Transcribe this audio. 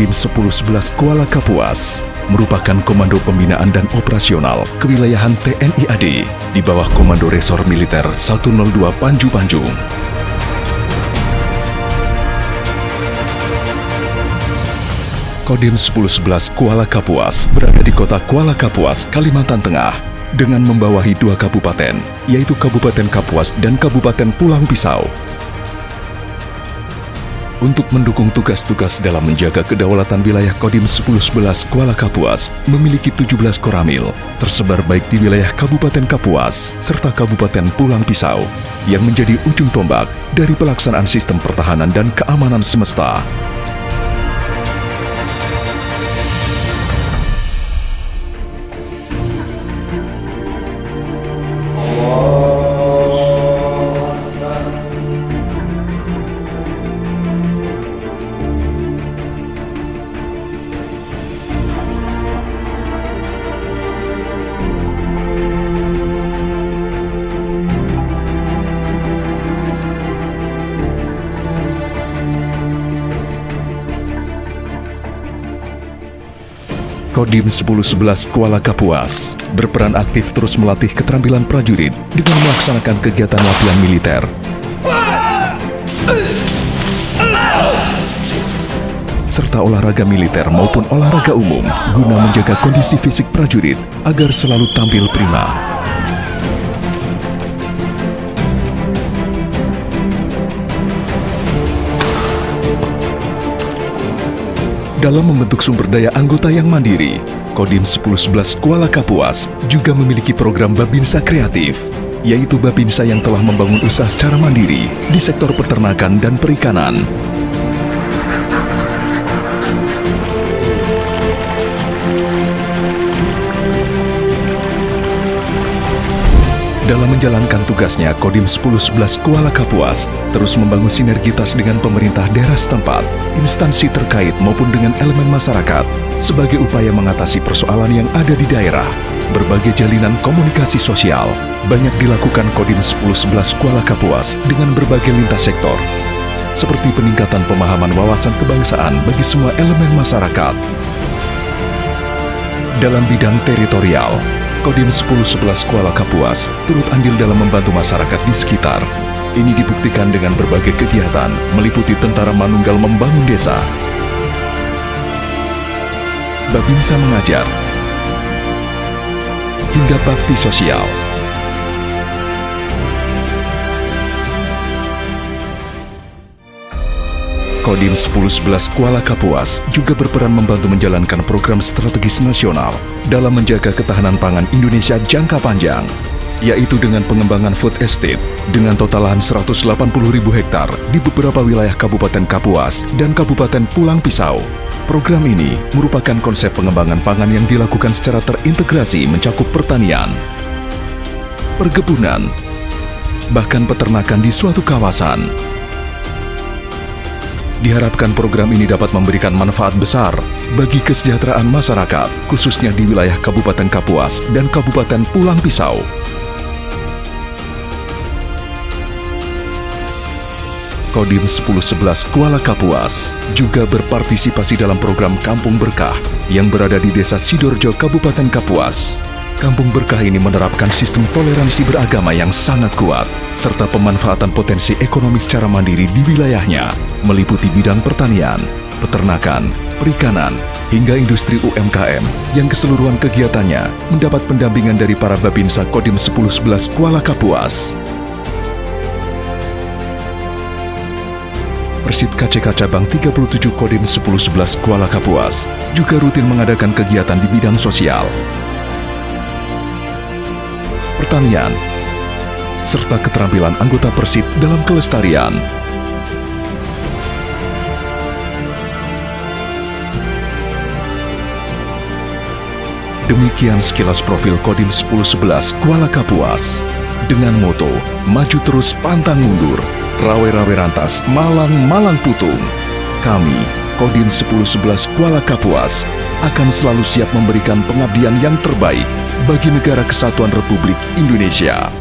Kodim 1011 Kuala Kapuas merupakan komando pembinaan dan operasional kewilayahan TNI AD di bawah Komando Resor Militer 102 Panju Panjung. Kodim 1011 Kuala Kapuas berada di kota Kuala Kapuas, Kalimantan Tengah dengan membawahi dua kabupaten, yaitu Kabupaten Kapuas dan Kabupaten Pulang Pisau. Untuk mendukung tugas-tugas dalam menjaga kedaulatan wilayah Kodim 1011 Kuala Kapuas memiliki 17 koramil, tersebar baik di wilayah Kabupaten Kapuas serta Kabupaten Pulang Pisau, yang menjadi ujung tombak dari pelaksanaan sistem pertahanan dan keamanan semesta. Kodim 1011 Kuala Kapuas berperan aktif terus melatih keterampilan prajurit dengan melaksanakan kegiatan latihan militer. serta olahraga militer maupun olahraga umum guna menjaga kondisi fisik prajurit agar selalu tampil prima. Dalam membentuk sumber daya anggota yang mandiri, Kodim 1011 Kuala Kapuas juga memiliki program Babinsa Kreatif, yaitu Babinsa yang telah membangun usaha secara mandiri di sektor peternakan dan perikanan. Dalam menjalankan tugasnya, Kodim 1011 Kuala Kapuas terus membangun sinergitas dengan pemerintah daerah setempat, instansi terkait maupun dengan elemen masyarakat sebagai upaya mengatasi persoalan yang ada di daerah. Berbagai jalinan komunikasi sosial banyak dilakukan Kodim 1011 Kuala Kapuas dengan berbagai lintas sektor, seperti peningkatan pemahaman wawasan kebangsaan bagi semua elemen masyarakat. Dalam bidang teritorial, Kodim 1011 Kuala Kapuas turut andil dalam membantu masyarakat di sekitar. Ini dibuktikan dengan berbagai kegiatan meliputi tentara manunggal membangun desa, Babinsa mengajar, hingga bakti sosial. Kodim 1011 Kuala Kapuas juga berperan membantu menjalankan program strategis nasional dalam menjaga ketahanan pangan Indonesia jangka panjang, yaitu dengan pengembangan food estate dengan total lahan 180 ribu hektar di beberapa wilayah Kabupaten Kapuas dan Kabupaten Pulang Pisau. Program ini merupakan konsep pengembangan pangan yang dilakukan secara terintegrasi mencakup pertanian, perkebunan, bahkan peternakan di suatu kawasan. Diharapkan program ini dapat memberikan manfaat besar bagi kesejahteraan masyarakat, khususnya di wilayah Kabupaten Kapuas dan Kabupaten Pulang Pisau. Kodim 1011 Kuala Kapuas juga berpartisipasi dalam program Kampung Berkah yang berada di Desa Sidorjo, Kabupaten Kapuas. Kampung Berkah ini menerapkan sistem toleransi beragama yang sangat kuat, serta pemanfaatan potensi ekonomi secara mandiri di wilayahnya, meliputi bidang pertanian, peternakan, perikanan, hingga industri UMKM yang keseluruhan kegiatannya mendapat pendampingan dari para Babinsa Kodim 1011 Kuala Kapuas. Persit KCK Cabang 37 Kodim 1011 Kuala Kapuas juga rutin mengadakan kegiatan di bidang sosial, pertanian, serta keterampilan anggota Persib dalam kelestarian. Demikian sekilas profil Kodim 1011 Kuala Kapuas. Dengan moto, maju terus pantang mundur, rawe-rawe rantas, malang-malang putung. Kami, Kodim 1011 Kuala Kapuas, akan selalu siap memberikan pengabdian yang terbaik bagi negara kesatuan Republik Indonesia.